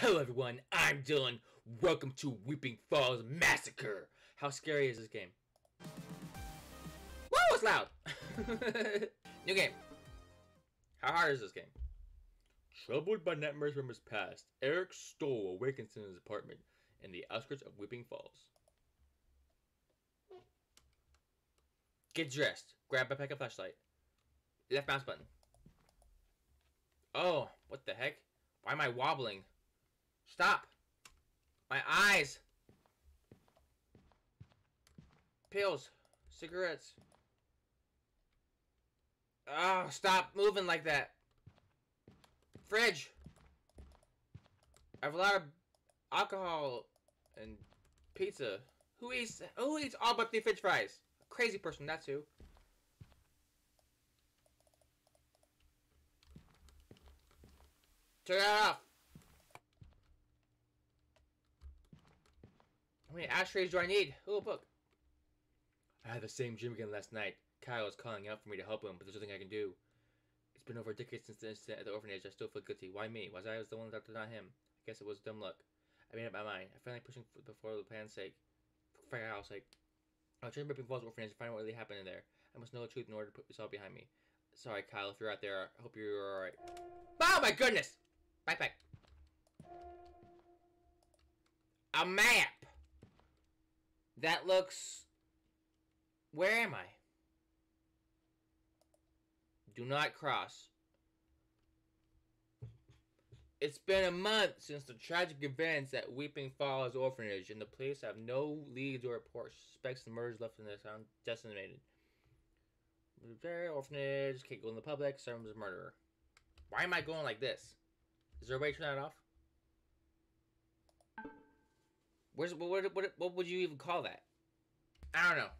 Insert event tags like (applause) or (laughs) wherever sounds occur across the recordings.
Hello everyone, I'm Dylan. Welcome to Weeping Falls Massacre. How scary is this game? Whoa, it's loud! (laughs) New game. How hard is this game? Troubled by nightmares from his past, Eric Stoll awakens in his apartment in the outskirts of Weeping Falls. Get dressed. Grab a pack of flashlight. Left mouse button. Oh, what the heck? Why am I wobbling? Stop! My eyes! Pills. Cigarettes. Oh, stop moving like that. Fridge. I have a lot of alcohol and pizza. Who eats who eats all but the french fries? A crazy person, that's who. Turn that off. How many ashtrays do I need? Oh, a book. I had the same dream again last night. Kyle is calling out for me to help him, but there's nothing I can do. It's been over a decade since the incident at the orphanage. I still feel guilty. Why me? Was I was the one that did not him? I guess it was dumb luck. I made up my mind. I finally pushing before the plan's sake. For Kyle's sake. I'll try to Weeping Falls orphanage and find out what really happened in there. I must know the truth in order to put this all behind me. Sorry, Kyle, if you're out there. I hope you're alright. Oh my goodness! Backpack. Map! That looks... Where am I? Do not cross. It's been a month since the tragic events at Weeping Falls Orphanage, and the police have no leads or reports. Suspects the murders left in the town decimated. There, orphanage, can't go in the public, someone's a murderer. Why am I going like this? Is there a way to turn that off? Where's what, what, what would you even call that? I don't know.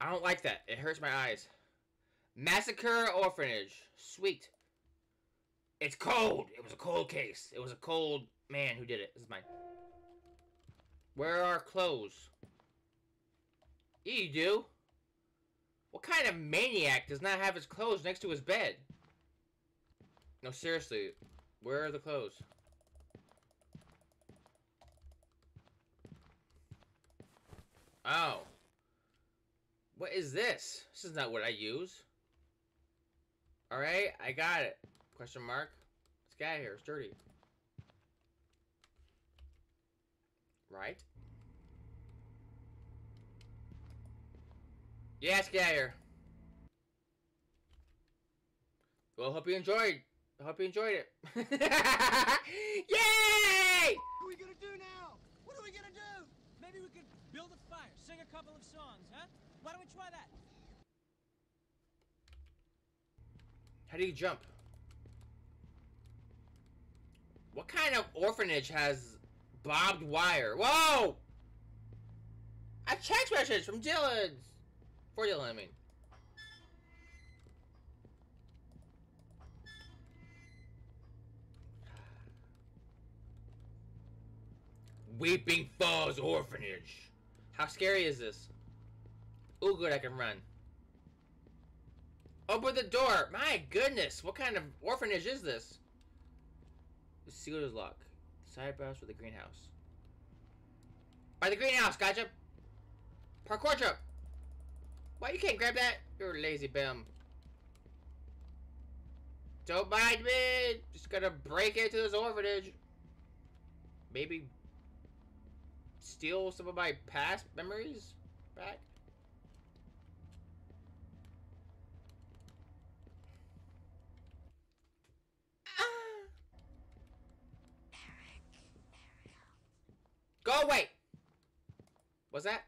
I don't like that. It hurts my eyes. Massacre Orphanage. Sweet. It's cold. It was a cold case. It was a cold man who did it. This is mine. Where are clothes? You do. What kind of maniac does not have his clothes next to his bed? No, seriously. Where are the clothes? Oh. What is this? This is not what I use. Alright, I got it. Question mark. Let's out of here. It's dirty. Right? Yes, get out of here. Well, hope you enjoyed. Hope you enjoyed it. (laughs) Yay! What are we gonna do now? What are we gonna do? Maybe we could build a fire, sing a couple of songs, huh? Why don't we try that? How do you jump? What kind of orphanage has barbed wire? Whoa! A text message from Dylan's. For Dylan, I mean. Weeping Falls Orphanage. How scary is this? Oh, good, I can run. Open the door! My goodness, what kind of orphanage is this? The seal is locked. Side brass with the greenhouse. By the greenhouse, gotcha! Parkour jump! Why you can't grab that? You're a lazy bum. Don't mind me! Just gonna break into this orphanage. Maybe steal some of my past memories back? Ah. Go away! What's that?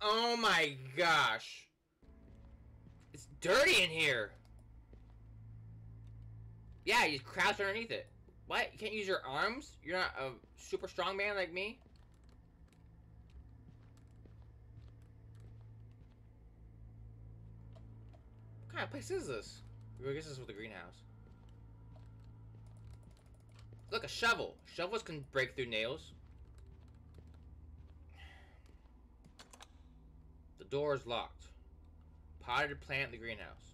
Oh my gosh. It's dirty in here. Yeah, you crouch underneath it. What? You can't use your arms? You're not a super strong man like me? What kind of place is this? I guess this is with the greenhouse. Look, a shovel. Shovels can break through nails. The door is locked. Potted plant in the greenhouse.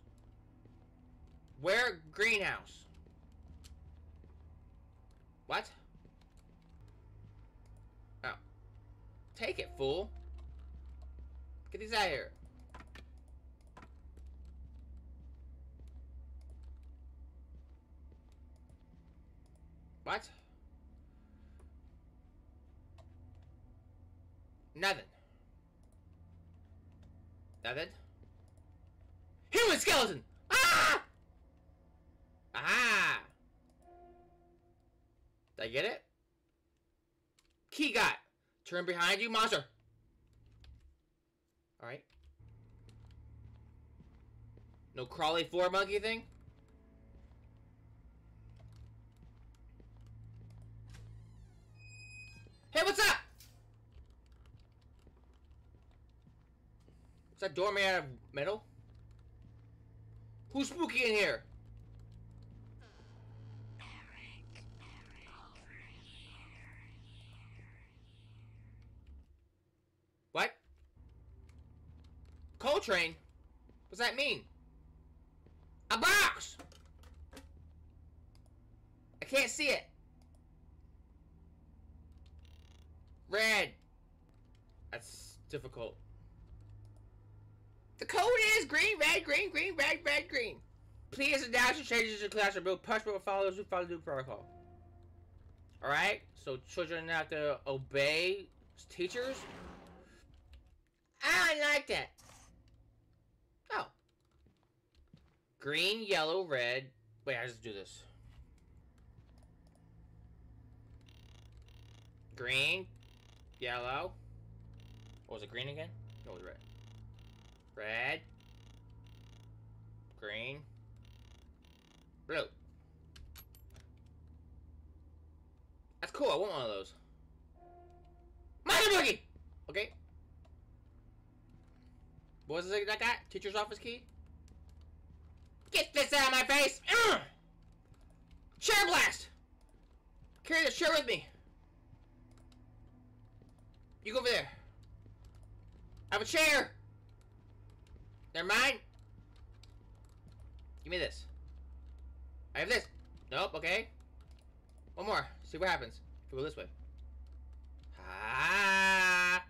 Where greenhouse? What? Oh. Take it, fool. Get these out of here. What? Nothing. Nothing. Human skeleton! Ah! Aha! Did I get it? Key got. Turn behind you, monster. Alright. No crawly four monkey thing? Hey, what's up? Is that door made out of metal? Who's spooky in here? Coltrane? What's that mean? A box! I can't see it. Red. That's difficult. The code is green, red, green, green, red, red, green. Please announce your changes in class or build punishment will follow those who follow the protocol. Alright? So children have to obey teachers? I like that. Oh. Green, yellow, red. Wait, I just do this. Green, yellow. Oh, what was it, green again? No, it was red. Red. Green. Blue. That's cool, I want one of those. Monster Boogie! Okay. What was it that guy? Teacher's office key? Get this out of my face! Chair blast! Carry the chair with me. You go over there. I have a chair! Never mind. Give me this. I have this. Nope, okay. One more. See what happens. If we go this way. Ah!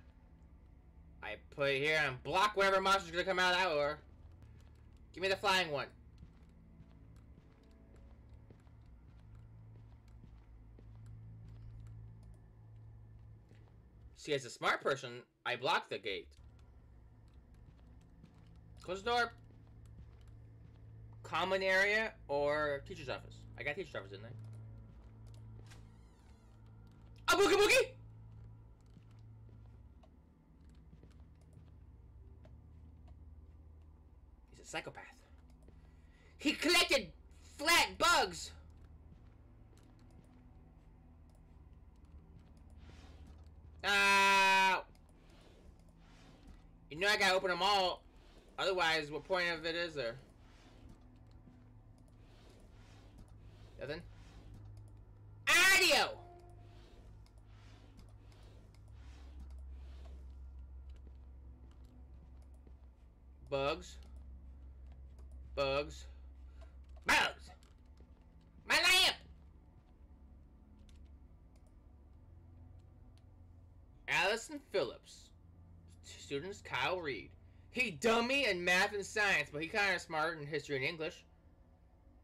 I put it here and block whatever monster's gonna come out of that door. Give me the flying one. See, as a smart person, I block the gate. Close the door. Common area or teacher's office. I got teacher's office, didn't I? A boogie boogie! He's a psychopath. He collected flat bugs! Ah! You know I gotta open them all. Otherwise, what point of it is there? Nothing? Audio! Bugs. Bugs. Bugs! My lamp! Allison Phillips. Students Kyle Reed. He dummy in math and science, but he kind of smart in history and English.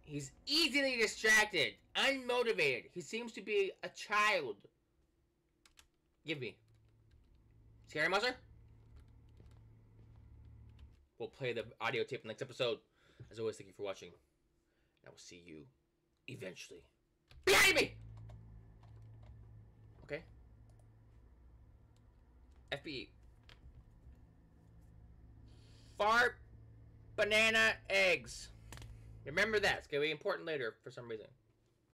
He's easily distracted, unmotivated. He seems to be a child. Give me. Scary monster? We'll play the audio tape in the next episode. As always, thank you for watching. I will see you eventually. Behind me! Okay. FBE. Fart banana eggs. Remember that. It's going to be important later for some reason.